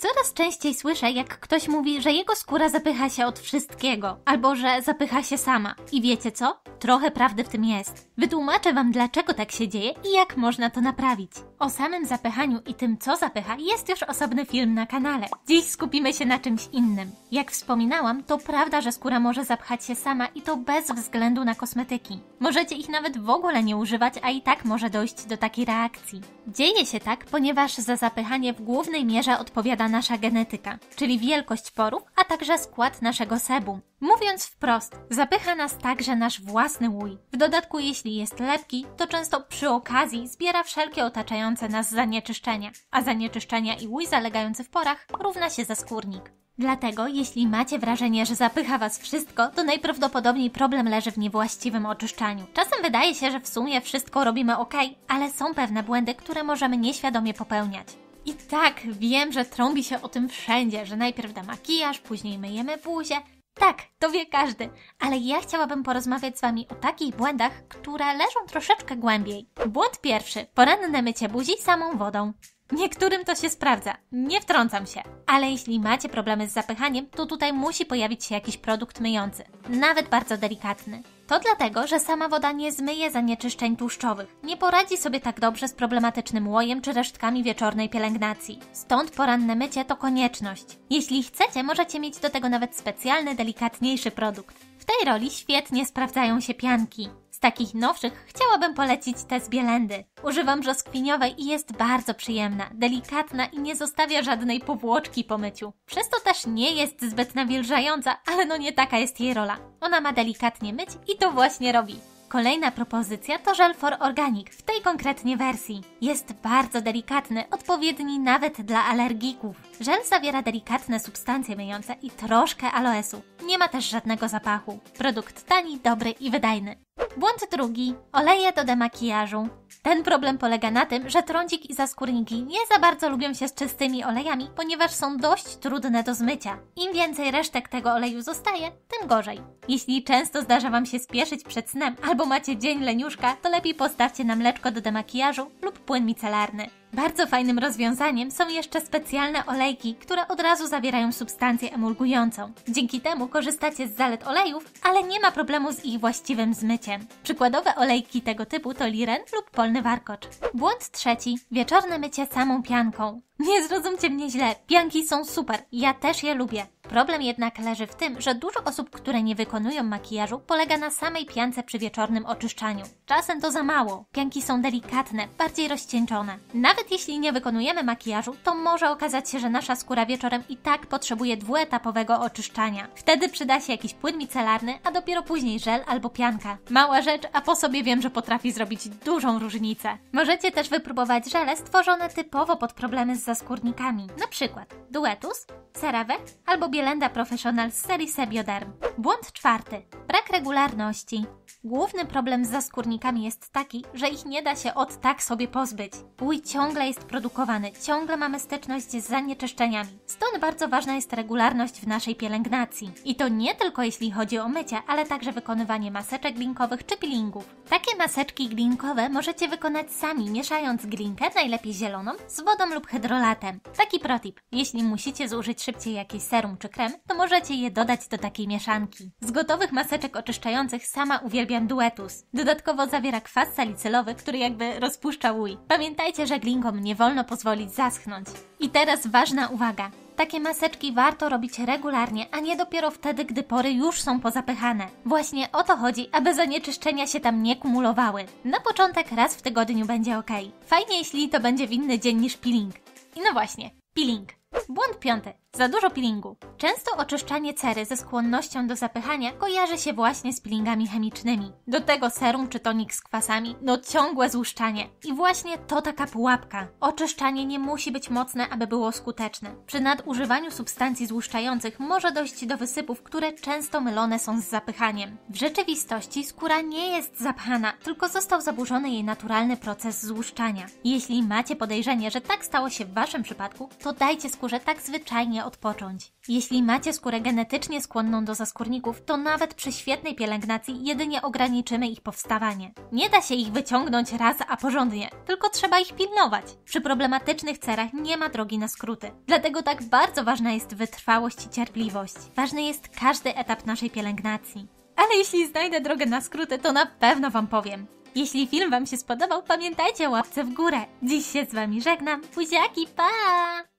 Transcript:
Coraz częściej słyszę, jak ktoś mówi, że jego skóra zapycha się od wszystkiego, albo że zapycha się sama. I wiecie co? Trochę prawdy w tym jest. Wytłumaczę Wam, dlaczego tak się dzieje i jak można to naprawić. O samym zapychaniu i tym, co zapycha, jest już osobny film na kanale. Dziś skupimy się na czymś innym. Jak wspominałam, to prawda, że skóra może zapchać się sama i to bez względu na kosmetyki. Możecie ich nawet w ogóle nie używać, a i tak może dojść do takiej reakcji. Dzieje się tak, ponieważ za zapychanie w głównej mierze odpowiada nasza genetyka, czyli wielkość porów, a także skład naszego sebum. Mówiąc wprost, zapycha nas także nasz własny łój. W dodatku, jeśli jest lepki, to często przy okazji zbiera wszelkie otaczające nas zanieczyszczenia, a zanieczyszczenia i łój zalegający w porach równa się zaskórnik. Dlatego, jeśli macie wrażenie, że zapycha Was wszystko, to najprawdopodobniej problem leży w niewłaściwym oczyszczaniu. Czasem wydaje się, że w sumie wszystko robimy ok, ale są pewne błędy, które możemy nieświadomie popełniać. I tak, wiem, że trąbi się o tym wszędzie, że najpierw da makijaż, później myjemy buzię. Tak, to wie każdy, ale ja chciałabym porozmawiać z Wami o takich błędach, które leżą troszeczkę głębiej. Błąd pierwszy. Poranne mycie buzi samą wodą. Niektórym to się sprawdza, nie wtrącam się. Ale jeśli macie problemy z zapychaniem, to tutaj musi pojawić się jakiś produkt myjący, nawet bardzo delikatny. To dlatego, że sama woda nie zmyje zanieczyszczeń tłuszczowych. Nie poradzi sobie tak dobrze z problematycznym łojem czy resztkami wieczornej pielęgnacji. Stąd poranne mycie to konieczność. Jeśli chcecie, możecie mieć do tego nawet specjalny, delikatniejszy produkt. W tej roli świetnie sprawdzają się pianki. Z takich nowszych chciałabym polecić tę z Bielendy. Używam brzoskwiniowej i jest bardzo przyjemna, delikatna i nie zostawia żadnej powłoczki po myciu. Przez to też nie jest zbyt nawilżająca, ale no nie taka jest jej rola. Ona ma delikatnie myć i to właśnie robi. Kolejna propozycja to żel for organic w tej konkretnie wersji. Jest bardzo delikatny, odpowiedni nawet dla alergików. Żel zawiera delikatne substancje myjące i troszkę aloesu. Nie ma też żadnego zapachu. Produkt tani, dobry i wydajny. Błąd drugi. Oleje do demakijażu. Ten problem polega na tym, że trądzik i zaskórniki nie za bardzo lubią się z czystymi olejami, ponieważ są dość trudne do zmycia. Im więcej resztek tego oleju zostaje, tym gorzej. Jeśli często zdarza Wam się spieszyć przed snem albo macie dzień leniuszka, to lepiej postawcie na mleczko do demakijażu lub płyn micelarny. Bardzo fajnym rozwiązaniem są jeszcze specjalne olejki, które od razu zawierają substancję emulgującą. Dzięki temu korzystacie z zalet olejów, ale nie ma problemu z ich właściwym zmyciem. Przykładowe olejki tego typu to liren lub polny warkocz. Błąd trzeci. Wieczorne mycie samą pianką. Nie zrozumcie mnie źle, pianki są super, ja też je lubię. Problem jednak leży w tym, że dużo osób, które nie wykonują makijażu, polega na samej piance przy wieczornym oczyszczaniu. Czasem to za mało. Pianki są delikatne, bardziej rozcieńczone. Nawet jeśli nie wykonujemy makijażu, to może okazać się, że nasza skóra wieczorem i tak potrzebuje dwuetapowego oczyszczania. Wtedy przyda się jakiś płyn micelarny, a dopiero później żel albo pianka. Mała rzecz, a po sobie wiem, że potrafi zrobić dużą różnicę. Możecie też wypróbować żele stworzone typowo pod problemy z zaskórnikami. Na przykład Duetus, CeraVe albo Bielenda Professional z serii Sebioderm. Błąd czwarty. Brak regularności. Główny problem z zaskórnikami jest taki, że ich nie da się od tak sobie pozbyć. Łój ciągle jest produkowany, ciągle mamy styczność z zanieczyszczeniami. Stąd bardzo ważna jest regularność w naszej pielęgnacji. I to nie tylko jeśli chodzi o mycie, ale także wykonywanie maseczek glinkowych czy peelingów. Takie maseczki glinkowe możecie wykonać sami, mieszając glinkę, najlepiej zieloną, z wodą lub hydrolatem. Taki protip. Jeśli musicie zużyć szybciej jakieś serum czy krem, to możecie je dodać do takiej mieszanki. Z gotowych maseczek oczyszczających sama uwielbiam duetus. Dodatkowo zawiera kwas salicylowy, który jakby rozpuszcza łój. Pamiętajcie, że glinkom nie wolno pozwolić zaschnąć. I teraz ważna uwaga. Takie maseczki warto robić regularnie, a nie dopiero wtedy, gdy pory już są pozapychane. Właśnie o to chodzi, aby zanieczyszczenia się tam nie kumulowały. Na początek raz w tygodniu będzie ok. Fajnie, jeśli to będzie w inny dzień niż peeling. I no właśnie, peeling. Błąd piąty. Za dużo peelingu. Często oczyszczanie cery ze skłonnością do zapychania kojarzy się właśnie z peelingami chemicznymi. Do tego serum czy tonik z kwasami, no ciągłe złuszczanie. I właśnie to taka pułapka. Oczyszczanie nie musi być mocne, aby było skuteczne. Przy nadużywaniu substancji złuszczających może dojść do wysypów, które często mylone są z zapychaniem. W rzeczywistości skóra nie jest zapchana, tylko został zaburzony jej naturalny proces złuszczania. Jeśli macie podejrzenie, że tak stało się w Waszym przypadku, to dajcie skórze tak zwyczajnie odpocząć. Jeśli macie skórę genetycznie skłonną do zaskórników, to nawet przy świetnej pielęgnacji jedynie ograniczymy ich powstawanie. Nie da się ich wyciągnąć raz, a porządnie, tylko trzeba ich pilnować. Przy problematycznych cerach nie ma drogi na skróty. Dlatego tak bardzo ważna jest wytrwałość i cierpliwość. Ważny jest każdy etap naszej pielęgnacji. Ale jeśli znajdę drogę na skróty, to na pewno Wam powiem. Jeśli film Wam się spodobał, pamiętajcie o łapce w górę. Dziś się z Wami żegnam. Buziaki, pa!